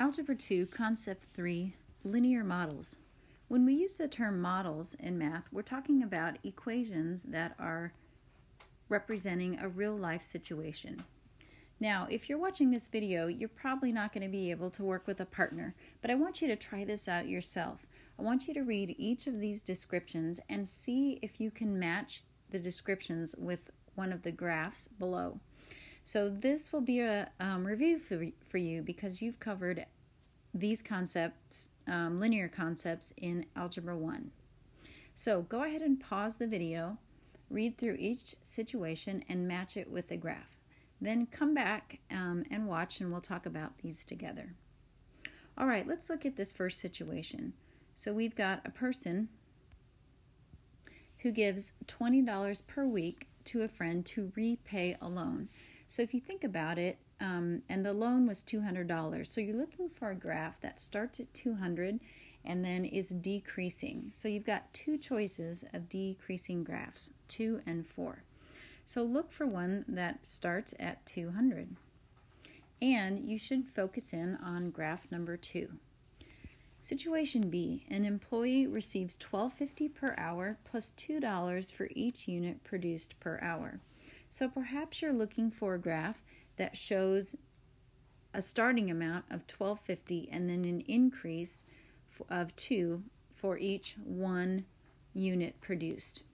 Algebra 2, Concept 3, Linear Models. When we use the term models in math, we're talking about equations that are representing a real life situation. Now, if you're watching this video, you're probably not going to be able to work with a partner, but I want you to try this out yourself. I want you to read each of these descriptions and see if you can match the descriptions with one of the graphs below. So this will be a um, review for, for you because you've covered these concepts, um, linear concepts in Algebra 1. So go ahead and pause the video, read through each situation and match it with the graph. Then come back um, and watch and we'll talk about these together. All right, let's look at this first situation. So we've got a person who gives $20 per week to a friend to repay a loan. So if you think about it, um, and the loan was $200. So you're looking for a graph that starts at 200 and then is decreasing. So you've got two choices of decreasing graphs, 2 and 4. So look for one that starts at 200. And you should focus in on graph number 2. Situation B, an employee receives $12.50 per hour plus $2 for each unit produced per hour. So perhaps you're looking for a graph that shows a starting amount of 1250 and then an increase of 2 for each one unit produced.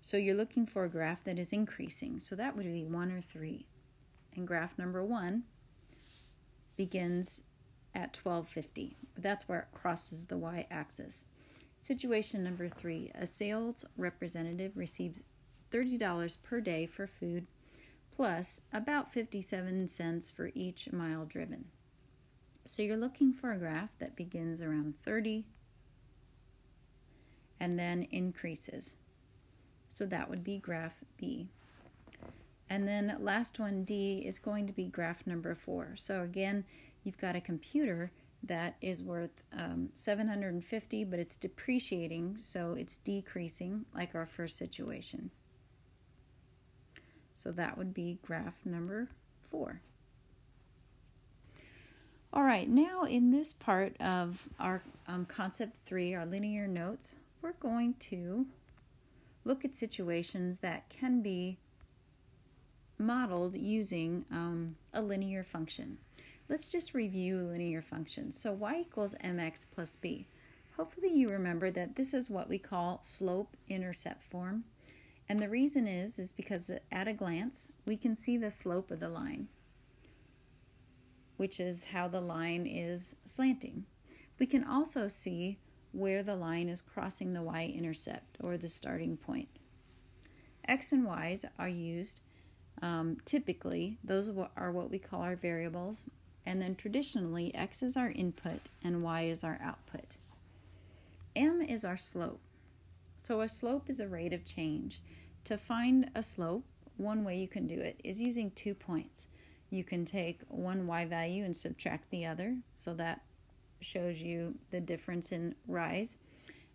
So you're looking for a graph that is increasing. So that would be 1 or 3. And graph number 1 begins at 1250. That's where it crosses the y-axis. Situation number 3, a sales representative receives $30 per day for food, plus about 57 cents for each mile driven. So you're looking for a graph that begins around 30 and then increases. So that would be graph B. And then last one, D, is going to be graph number four. So again, you've got a computer that is worth um, 750, but it's depreciating, so it's decreasing, like our first situation. So that would be graph number four. All right, now in this part of our um, concept three, our linear notes, we're going to look at situations that can be modeled using um, a linear function. Let's just review linear functions. So y equals mx plus b. Hopefully you remember that this is what we call slope-intercept form. And the reason is, is because at a glance, we can see the slope of the line, which is how the line is slanting. We can also see where the line is crossing the y-intercept, or the starting point. X and Y's are used um, typically, those are what we call our variables, and then traditionally, X is our input and Y is our output. M is our slope. So a slope is a rate of change. To find a slope, one way you can do it is using two points. You can take one y value and subtract the other, so that shows you the difference in rise.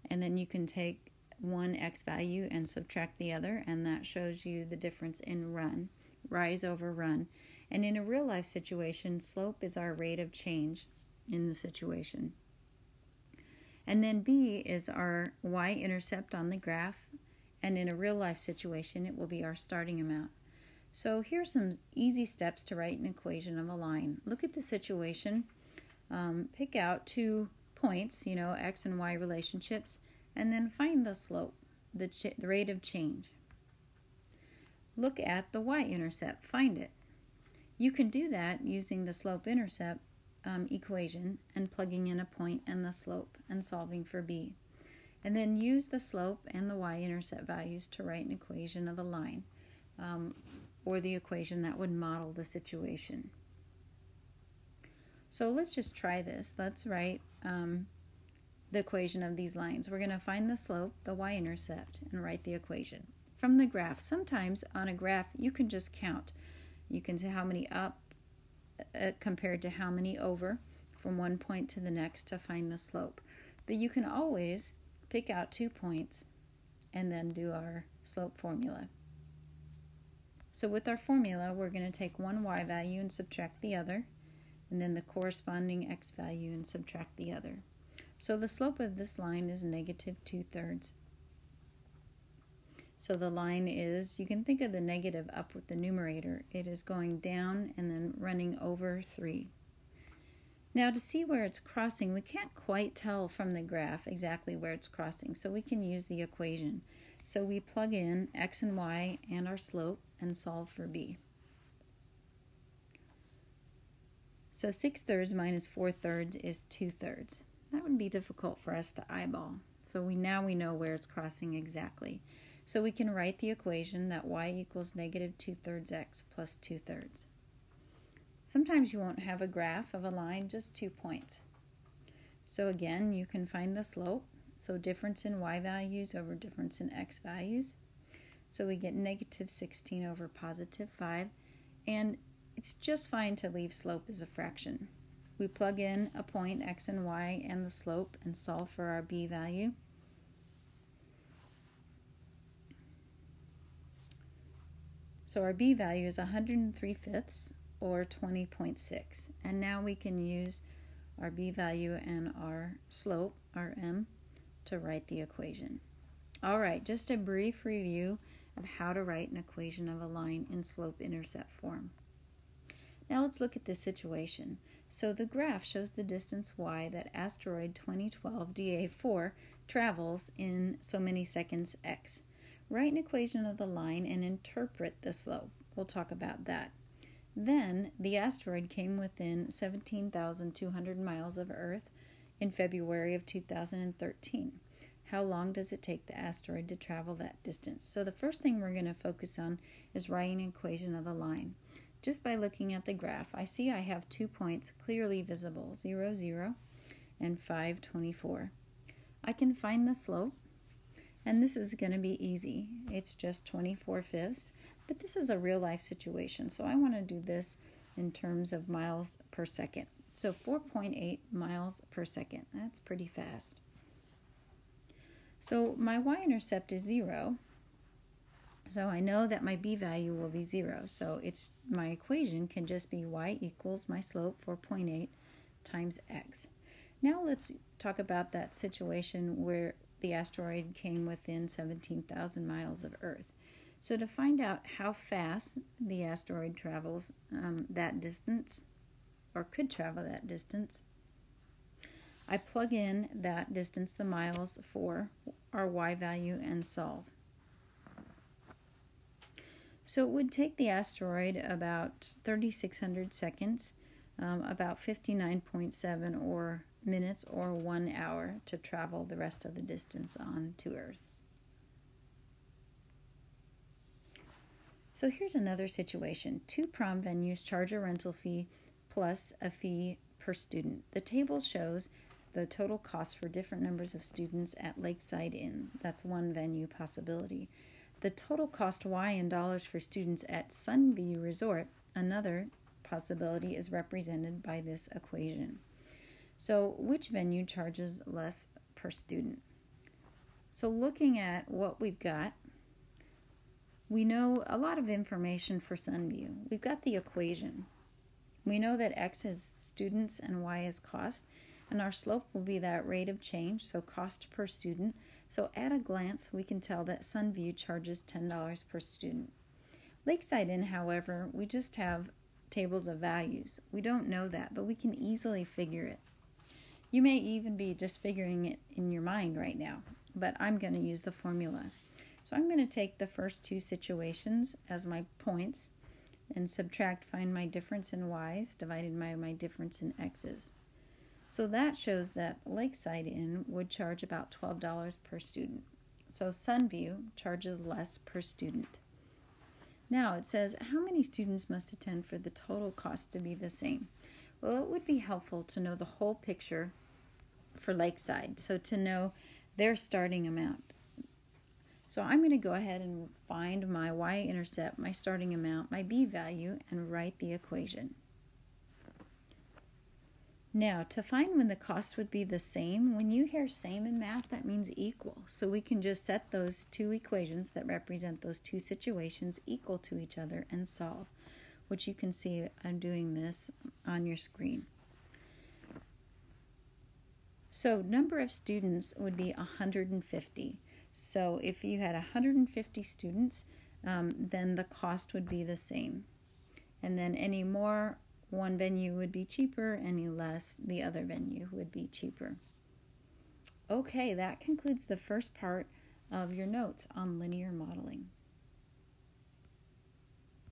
And then you can take one x value and subtract the other, and that shows you the difference in run, rise over run. And in a real life situation, slope is our rate of change in the situation. And then B is our y intercept on the graph, and in a real life situation, it will be our starting amount. So here's some easy steps to write an equation of a line. Look at the situation, um, pick out two points, you know, x and y relationships, and then find the slope, the, the rate of change. Look at the y-intercept, find it. You can do that using the slope-intercept um, equation and plugging in a point and the slope and solving for b and then use the slope and the y-intercept values to write an equation of the line um, or the equation that would model the situation. So let's just try this. Let's write um, the equation of these lines. We're going to find the slope, the y-intercept, and write the equation. From the graph, sometimes on a graph you can just count. You can say how many up uh, compared to how many over from one point to the next to find the slope. But you can always pick out two points, and then do our slope formula. So with our formula, we're going to take one y value and subtract the other, and then the corresponding x value and subtract the other. So the slope of this line is negative 2 thirds. So the line is, you can think of the negative up with the numerator. It is going down and then running over 3. Now to see where it's crossing, we can't quite tell from the graph exactly where it's crossing, so we can use the equation. So we plug in x and y and our slope and solve for b. So 6 thirds minus 4 thirds is 2 thirds. That would be difficult for us to eyeball. So we now we know where it's crossing exactly. So we can write the equation that y equals negative 2 thirds x plus 2 thirds. Sometimes you won't have a graph of a line, just two points. So again, you can find the slope. So difference in y values over difference in x values. So we get negative 16 over positive 5. And it's just fine to leave slope as a fraction. We plug in a point, x and y, and the slope, and solve for our b value. So our b value is 103 fifths, or 20.6. And now we can use our b value and our slope, our m, to write the equation. All right, just a brief review of how to write an equation of a line in slope-intercept form. Now let's look at this situation. So the graph shows the distance y that asteroid 2012 DA4 travels in so many seconds x. Write an equation of the line and interpret the slope. We'll talk about that. Then the asteroid came within 17,200 miles of Earth in February of 2013. How long does it take the asteroid to travel that distance? So the first thing we're going to focus on is writing an equation of the line. Just by looking at the graph, I see I have two points clearly visible, 0, 0, and 5, 24. I can find the slope, and this is going to be easy. It's just 24 fifths, but this is a real life situation, so I want to do this in terms of miles per second. So 4.8 miles per second. That's pretty fast. So my y-intercept is 0, so I know that my b value will be 0. So it's my equation can just be y equals my slope 4.8 times x. Now let's talk about that situation where the asteroid came within 17,000 miles of Earth. So to find out how fast the asteroid travels um, that distance, or could travel that distance, I plug in that distance, the miles, for our y value and solve. So it would take the asteroid about 3,600 seconds, um, about 59.7 or minutes or one hour to travel the rest of the distance on to Earth. So here's another situation. Two prom venues charge a rental fee plus a fee per student. The table shows the total cost for different numbers of students at Lakeside Inn. That's one venue possibility. The total cost Y in dollars for students at Sunview Resort, another possibility, is represented by this equation. So, which venue charges less per student? So, looking at what we've got, we know a lot of information for Sunview. We've got the equation. We know that x is students and y is cost, and our slope will be that rate of change, so cost per student, so at a glance, we can tell that Sunview charges $10 per student. Lakeside Inn, however, we just have tables of values. We don't know that, but we can easily figure it. You may even be just figuring it in your mind right now, but I'm going to use the formula. I'm going to take the first two situations as my points and subtract find my difference in y's divided by my difference in x's. So that shows that Lakeside Inn would charge about $12 per student. So Sunview charges less per student. Now it says, how many students must attend for the total cost to be the same? Well, it would be helpful to know the whole picture for Lakeside, so to know their starting amount. So I'm going to go ahead and find my y-intercept, my starting amount, my b value, and write the equation. Now, to find when the cost would be the same, when you hear same in math, that means equal. So we can just set those two equations that represent those two situations equal to each other and solve. which you can see I'm doing this on your screen. So number of students would be 150. So if you had 150 students, um, then the cost would be the same. And then any more, one venue would be cheaper, any less, the other venue would be cheaper. Okay, that concludes the first part of your notes on linear modeling.